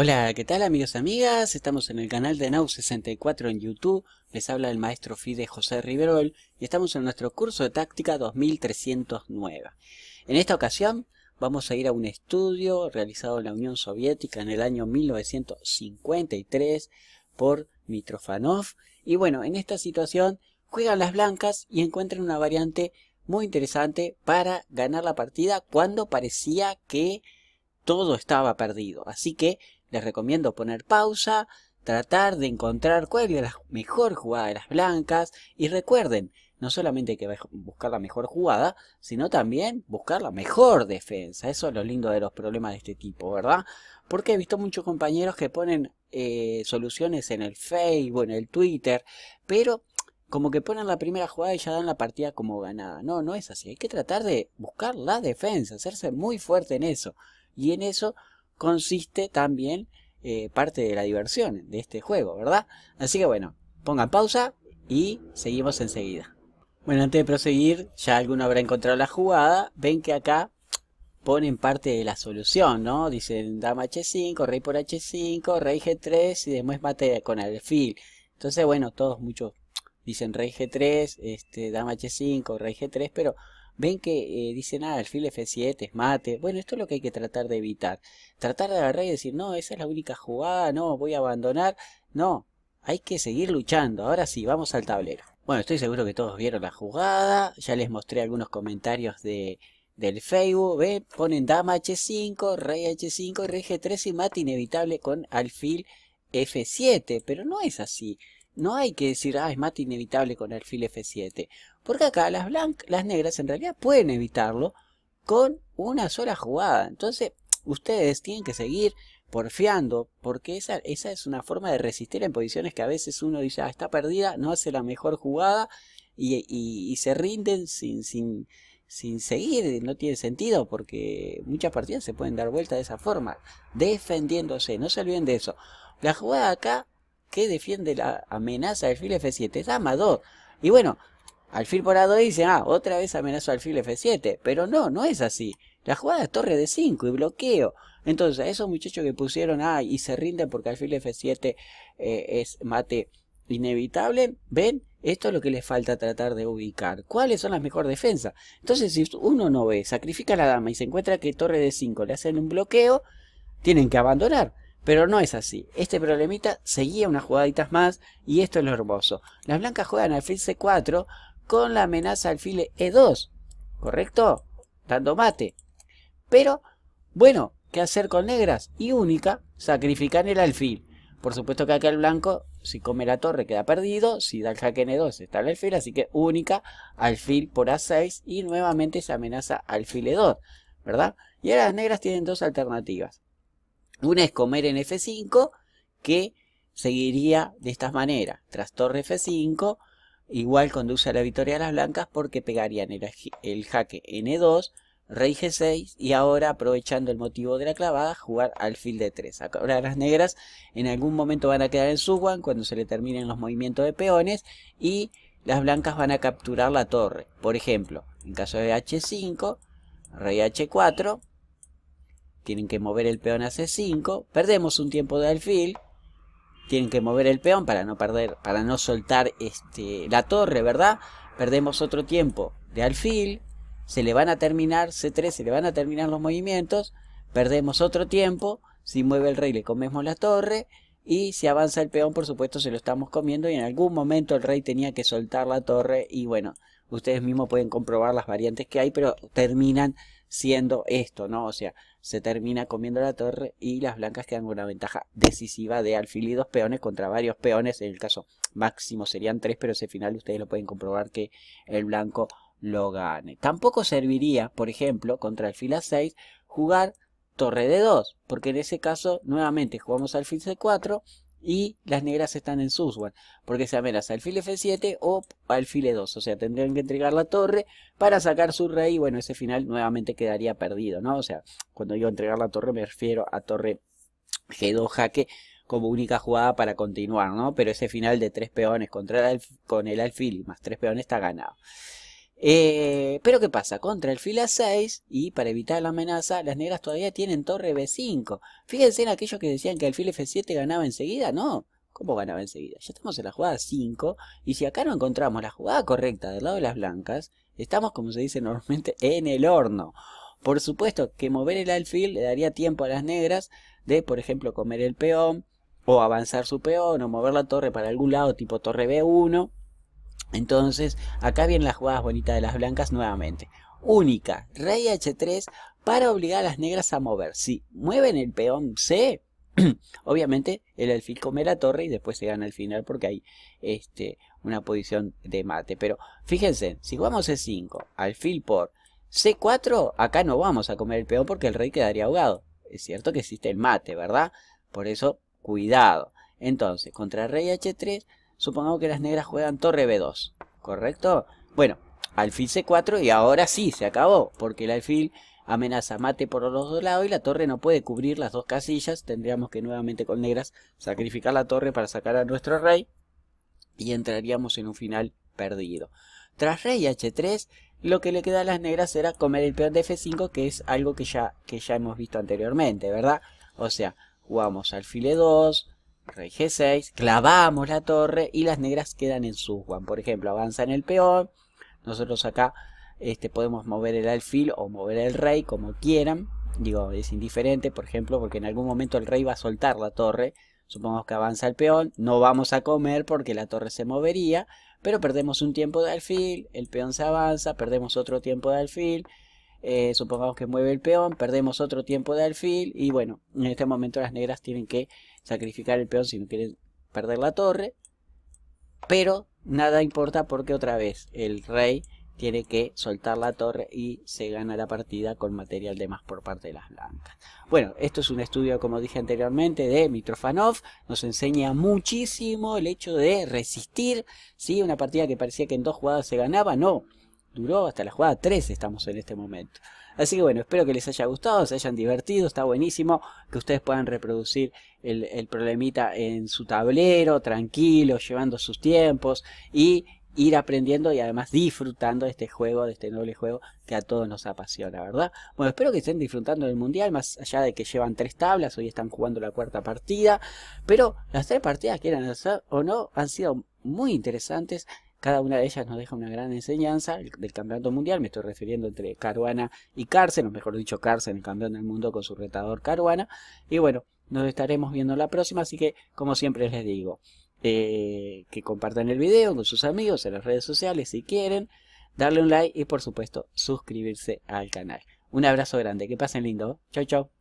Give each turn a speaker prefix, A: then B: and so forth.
A: Hola, ¿qué tal amigos y amigas? Estamos en el canal de Nau64 en YouTube. Les habla el maestro Fide José Riverol y estamos en nuestro curso de táctica 2309. En esta ocasión vamos a ir a un estudio realizado en la Unión Soviética en el año 1953 por Mitrofanov. Y bueno, en esta situación juegan las blancas y encuentran una variante muy interesante para ganar la partida cuando parecía que todo estaba perdido. Así que les recomiendo poner pausa, tratar de encontrar cuál es la mejor jugada de las blancas y recuerden, no solamente hay que buscar la mejor jugada, sino también buscar la mejor defensa. Eso es lo lindo de los problemas de este tipo, ¿verdad? Porque he visto muchos compañeros que ponen eh, soluciones en el Facebook, en el Twitter, pero como que ponen la primera jugada y ya dan la partida como ganada. No, no es así. Hay que tratar de buscar la defensa, hacerse muy fuerte en eso. Y en eso consiste también eh, parte de la diversión de este juego, ¿verdad? Así que bueno, pongan pausa y seguimos enseguida. Bueno, antes de proseguir, ya alguno habrá encontrado la jugada. Ven que acá ponen parte de la solución, ¿no? Dicen dama h5, rey por h5, rey g3 y después mate con alfil. Entonces, bueno, todos muchos dicen rey g3, este, dama h5, rey g3, pero ven que eh, dicen, ah, alfil f7 es mate. Bueno, esto es lo que hay que tratar de evitar. Tratar de agarrar y decir, no, esa es la única jugada, no, voy a abandonar. No, hay que seguir luchando. Ahora sí, vamos al tablero. Bueno, estoy seguro que todos vieron la jugada. Ya les mostré algunos comentarios de, del Facebook. ¿Ven? Ponen dama h5, rey h5 y rey g3 y mate inevitable con alfil f7. Pero no es así. No hay que decir, ah, es mate inevitable con alfil f7. Porque acá las, blancas, las negras en realidad pueden evitarlo con una sola jugada. Entonces, ustedes tienen que seguir porfiando, porque esa, esa es una forma de resistir en posiciones que a veces uno dice, ah, está perdida, no hace la mejor jugada y, y, se rinden sin, sin, sin seguir, no tiene sentido porque muchas partidas se pueden dar vuelta de esa forma, defendiéndose, no se olviden de eso. La jugada acá que defiende la amenaza del fil F7 es 2. Y bueno, alfil por A2 dice, ah, otra vez amenazo al fil F7. Pero no, no es así. La jugada es torre de 5 y bloqueo. Entonces, a esos muchachos que pusieron, ah, y se rinden porque alfil F7 eh, es mate inevitable, ven, esto es lo que les falta tratar de ubicar. ¿Cuáles son las mejores defensas? Entonces, si uno no ve, sacrifica a la dama y se encuentra que torre de 5 le hacen un bloqueo, tienen que abandonar. Pero no es así. Este problemita seguía unas jugaditas más y esto es lo hermoso. Las blancas juegan alfil C4 con la amenaza alfil E2. ¿Correcto? Dando mate. Pero, bueno, ¿qué hacer con negras? Y única, sacrifican el alfil. Por supuesto que acá el blanco, si come la torre, queda perdido. Si da el jaque N2, está el alfil. Así que única, alfil por A6. Y nuevamente se amenaza alfil E2. ¿Verdad? Y ahora las negras tienen dos alternativas. Una es comer en F5, que seguiría de esta manera. Tras torre F5, igual conduce a la victoria de las blancas porque pegarían el, jaque N2, rey G6 y ahora aprovechando el motivo de la clavada jugar alfil D3. Ahora las negras en algún momento van a quedar en su cuando se le terminen los movimientos de peones y las blancas van a capturar la torre. Por ejemplo, en caso de H5, rey H4, tienen que mover el peón a C5, perdemos un tiempo de alfil, tienen que mover el peón para no perder, para no soltar este, la torre, ¿verdad? Perdemos otro tiempo de alfil, se le van a terminar C3, se le van a terminar los movimientos, perdemos otro tiempo, si mueve el rey le comemos la torre, y si avanza el peón, por supuesto, se lo estamos comiendo y en algún momento el rey tenía que soltar la torre y bueno, ustedes mismos pueden comprobar las variantes que hay, pero terminan siendo esto, ¿no? O sea, se termina comiendo la torre y las blancas quedan con una ventaja decisiva de alfil y dos peones contra varios peones. En el caso máximo serían tres, pero ese final ustedes lo pueden comprobar que el blanco lo gane. Tampoco serviría, por ejemplo, contra alfil a6 jugar torre de 2, porque en ese caso nuevamente jugamos alfil c4 y las negras están en Suswan, porque se amenaza alfil f7 o alfil e2, o sea, tendrían que entregar la torre para sacar su rey, y bueno, ese final nuevamente quedaría perdido, ¿no? O sea, cuando digo entregar la torre me refiero a torre g2 jaque como única jugada para continuar, ¿no? Pero ese final de tres peones contra con el alfil y más tres peones está ganado. Eh, pero ¿qué pasa? Contra el fila 6 y para evitar la amenaza, las negras todavía tienen torre B5. Fíjense en aquellos que decían que el fila F7 ganaba enseguida. No, ¿cómo ganaba enseguida? Ya estamos en la jugada 5 y si acá no encontramos la jugada correcta del lado de las blancas, estamos como se dice normalmente en el horno. Por supuesto que mover el alfil le daría tiempo a las negras de, por ejemplo, comer el peón o avanzar su peón o mover la torre para algún lado tipo torre B1 entonces, acá vienen las jugadas bonitas de las blancas nuevamente. Única, rey H3 para obligar a las negras a mover. Si mueven el peón C, obviamente el alfil come la torre y después se gana al final porque hay este, una posición de mate. Pero fíjense, si jugamos E5, alfil por C4, acá no vamos a comer el peón porque el rey quedaría ahogado. Es cierto que existe el mate, ¿verdad? Por eso, cuidado. Entonces, contra rey H3 supongamos que las negras juegan torre B2, ¿correcto? Bueno, alfil C4 y ahora sí, se acabó, porque el alfil amenaza mate por los dos lados y la torre no puede cubrir las dos casillas, tendríamos que nuevamente con negras sacrificar la torre para sacar a nuestro rey y entraríamos en un final perdido. Tras rey H3, lo que le queda a las negras era comer el peón de F5, que es algo que ya, que ya hemos visto anteriormente, ¿verdad? O sea, jugamos alfil E2, rey G6, clavamos la torre y las negras quedan en su Juan. Por ejemplo, avanzan el peón, nosotros acá este, podemos mover el alfil o mover el rey como quieran. Digo, es indiferente, por ejemplo, porque en algún momento el rey va a soltar la torre. Supongamos que avanza el peón, no vamos a comer porque la torre se movería, pero perdemos un tiempo de alfil, el peón se avanza, perdemos otro tiempo de alfil, eh, supongamos que mueve el peón, perdemos otro tiempo de alfil y bueno, en este momento las negras tienen que sacrificar el peón si no quieren perder la torre, pero nada importa porque otra vez el rey tiene que soltar la torre y se gana la partida con material de más por parte de las blancas. Bueno, esto es un estudio, como dije anteriormente, de Mitrofanov. Nos enseña muchísimo el hecho de resistir. ¿sí? Una partida que parecía que en dos jugadas se ganaba, no duró hasta la jugada 3 estamos en este momento. Así que bueno, espero que les haya gustado, se hayan divertido, está buenísimo que ustedes puedan reproducir el, el problemita en su tablero, tranquilo, llevando sus tiempos y ir aprendiendo y además disfrutando de este juego, de este noble juego que a todos nos apasiona, ¿verdad? Bueno, espero que estén disfrutando del mundial, más allá de que llevan tres tablas, hoy están jugando la cuarta partida, pero las tres partidas, quieran hacer o no, han sido muy interesantes cada una de ellas nos deja una gran enseñanza del campeonato mundial. Me estoy refiriendo entre Caruana y Cárcel, o mejor dicho, Cárcel, el campeón del mundo con su retador Caruana. Y bueno, nos estaremos viendo la próxima. Así que, como siempre les digo, eh, que compartan el video con sus amigos en las redes sociales si quieren. Darle un like y, por supuesto, suscribirse al canal. Un abrazo grande. Que pasen lindo. Chau, chau.